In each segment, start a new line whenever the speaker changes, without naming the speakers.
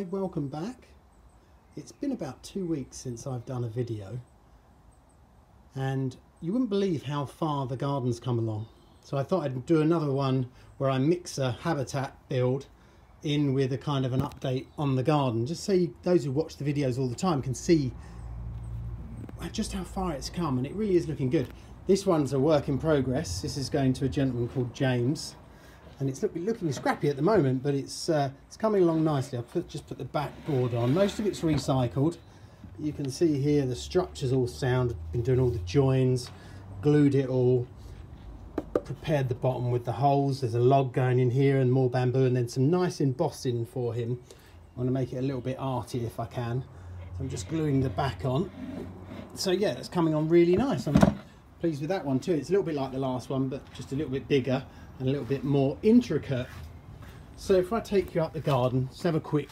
Hi, welcome back. It's been about two weeks since I've done a video and you wouldn't believe how far the garden's come along. So I thought I'd do another one where I mix a habitat build in with a kind of an update on the garden just so you, those who watch the videos all the time can see just how far it's come and it really is looking good. This one's a work in progress. This is going to a gentleman called James and it's look, looking scrappy at the moment but it's uh, it's coming along nicely. I've put, just put the backboard on. Most of it's recycled. You can see here the structure's all sound. Been doing all the joins, glued it all, prepared the bottom with the holes. There's a log going in here and more bamboo and then some nice embossing for him. I want to make it a little bit arty if I can. So I'm just gluing the back on. So yeah, it's coming on really nice. I'm pleased with that one too. It's a little bit like the last one, but just a little bit bigger and a little bit more intricate. So if I take you up the garden, just have a quick,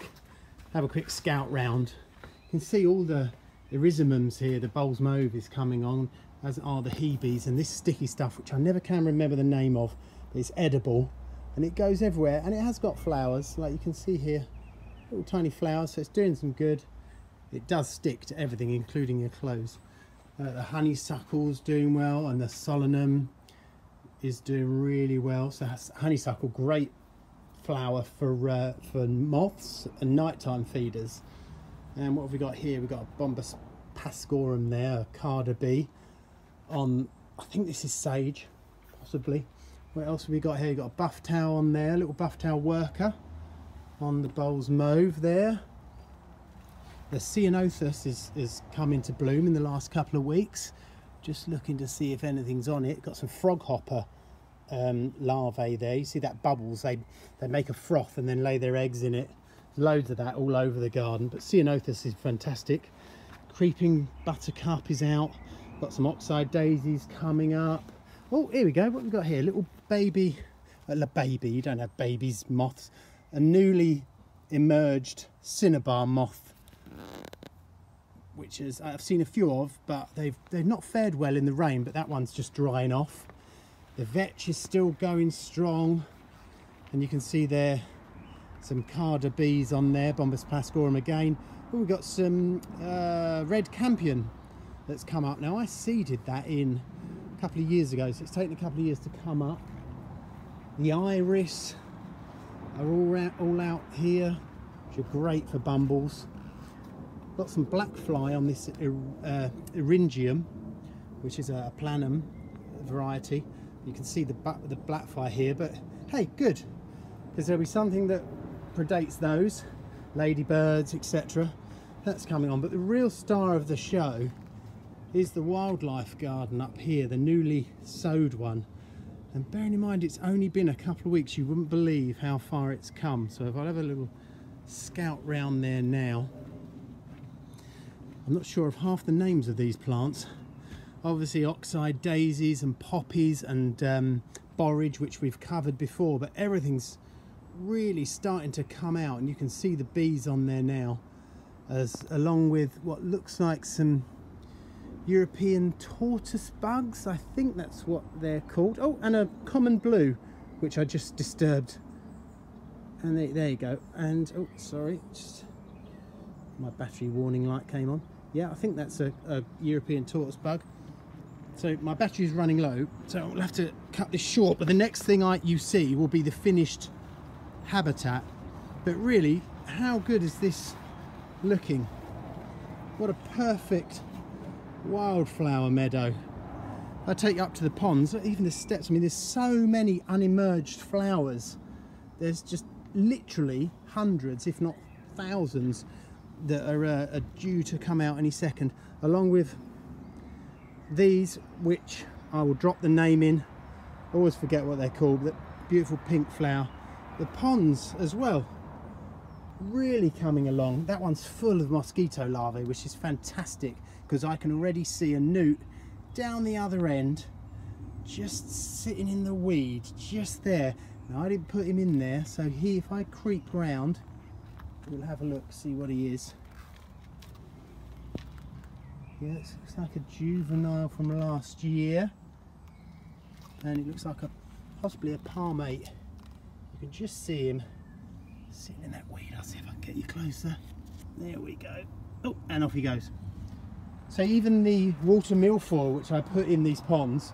have a quick scout round. You can see all the erysimums here. The Bowles mauve is coming on, as are the hebes, and this sticky stuff, which I never can remember the name of, but it's edible, and it goes everywhere, and it has got flowers, like you can see here, little tiny flowers, so it's doing some good. It does stick to everything, including your clothes. Uh, the honeysuckle's doing well, and the solanum, is doing really well. So honeysuckle, great flower for uh, for moths and nighttime feeders. And what have we got here? We've got a Bombus pascuorum there, a carder bee on, I think this is sage, possibly. What else have we got here? We've got a buff tail on there, little buff tail worker on the Bowles mauve there. The ceanothus is, is come into bloom in the last couple of weeks. Just looking to see if anything's on it. Got some frog hopper um, larvae there. You see that bubbles? They they make a froth and then lay their eggs in it. Loads of that all over the garden but ceanothus is fantastic. Creeping buttercup is out. Got some oxeye daisies coming up. Oh here we go. What we got here? Little baby a baby. You don't have babies moths. A newly emerged cinnabar moth which is I've seen a few of, but they've they've not fared well in the rain. But that one's just drying off. The vetch is still going strong, and you can see there some carder bees on there, Bombus pascuorum again. Oh, we've got some uh, red campion that's come up now. I seeded that in a couple of years ago, so it's taken a couple of years to come up. The iris are all out, all out here, which are great for bumbles got some black fly on this uh, eryngium which is a planum variety. You can see the, the black fly here but hey good. Because there'll be something that predates those ladybirds etc that's coming on. But the real star of the show is the wildlife garden up here the newly sowed one. And bearing in mind it's only been a couple of weeks you wouldn't believe how far it's come. So if I'll have a little scout round there now I'm not sure of half the names of these plants. Obviously oxeye daisies and poppies and um, borage, which we've covered before, but everything's really starting to come out and you can see the bees on there now, as along with what looks like some European tortoise bugs. I think that's what they're called. Oh, and a common blue, which I just disturbed. And they, there you go. And, oh, sorry, just my battery warning light came on yeah I think that's a, a European tortoise bug. So my battery is running low so I'll have to cut this short but the next thing I you see will be the finished habitat. But really how good is this looking? What a perfect wildflower meadow. I take you up to the ponds even the steps I mean there's so many unemerged flowers. There's just literally hundreds if not thousands that are, uh, are due to come out any second along with these which I will drop the name in. Always forget what they're called that beautiful pink flower. The ponds as well really coming along. That one's full of mosquito larvae which is fantastic because I can already see a newt down the other end just sitting in the weed just there. Now I didn't put him in there so he if I creep round we'll have a look see what he is yeah it looks like a juvenile from last year and it looks like a possibly a palmate you can just see him Sitting in that weed, I'll see if I can get you closer. There we go. Oh, and off he goes. So even the water milfoil, which I put in these ponds,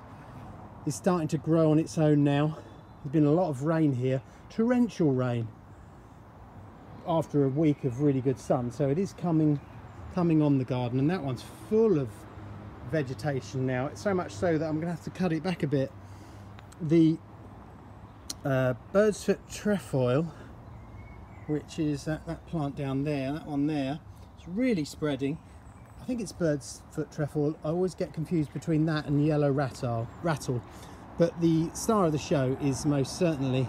is starting to grow on its own now. There's been a lot of rain here, torrential rain, after a week of really good sun. So it is coming, coming on the garden, and that one's full of vegetation now. It's so much so that I'm going to have to cut it back a bit. The uh, bird's foot trefoil, which is that, that plant down there, that one there, it's really spreading. I think it's bird's foot trefoil. I always get confused between that and yellow rattle. rattle. But the star of the show is most certainly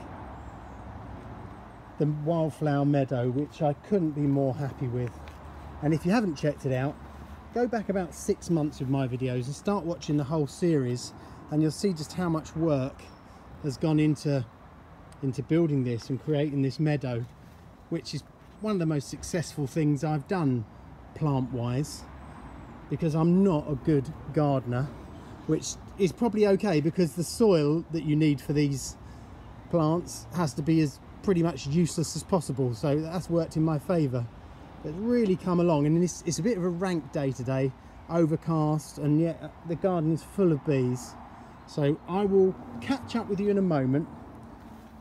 the wildflower meadow, which I couldn't be more happy with. And if you haven't checked it out, go back about six months with my videos and start watching the whole series and you'll see just how much work has gone into into building this and creating this meadow which is one of the most successful things I've done plant wise because I'm not a good gardener which is probably okay because the soil that you need for these plants has to be as pretty much useless as possible so that's worked in my favor but really come along and it's, it's a bit of a rank day today overcast and yet uh, the garden is full of bees so I will catch up with you in a moment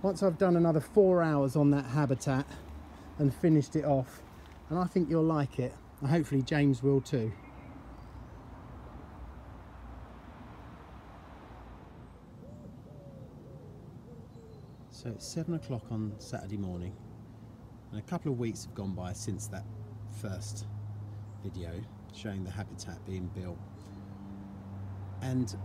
once I've done another four hours on that habitat and finished it off and I think you'll like it and hopefully James will too. So it's seven o'clock on Saturday morning and a couple of weeks have gone by since that first video showing the habitat being built and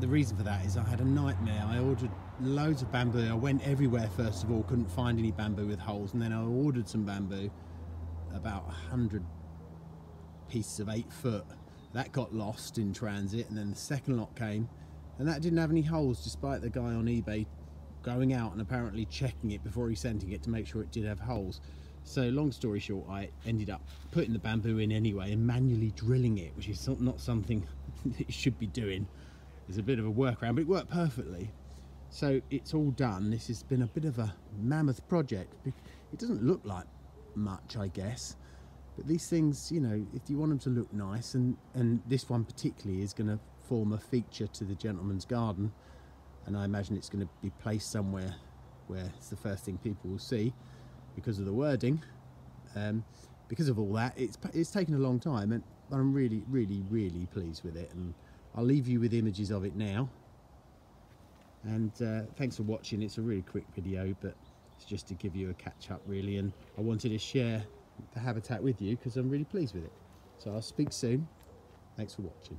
the reason for that is I had a nightmare. I ordered loads of bamboo. I went everywhere first of all, couldn't find any bamboo with holes, and then I ordered some bamboo, about a hundred pieces of eight foot. That got lost in transit, and then the second lot came, and that didn't have any holes, despite the guy on eBay going out and apparently checking it before he sending it to make sure it did have holes. So long story short, I ended up putting the bamboo in anyway and manually drilling it, which is not something that you should be doing. There's a bit of a workaround, but it worked perfectly. So it's all done. This has been a bit of a mammoth project. It doesn't look like much, I guess, but these things, you know, if you want them to look nice, and, and this one particularly is going to form a feature to the gentleman's garden, and I imagine it's going to be placed somewhere where it's the first thing people will see because of the wording. Um, because of all that, it's, it's taken a long time, and I'm really, really, really pleased with it. And I'll leave you with images of it now. And uh, thanks for watching. It's a really quick video but it's just to give you a catch up really. And I wanted to share the habitat with you because I'm really pleased with it. So I'll speak soon. Thanks for watching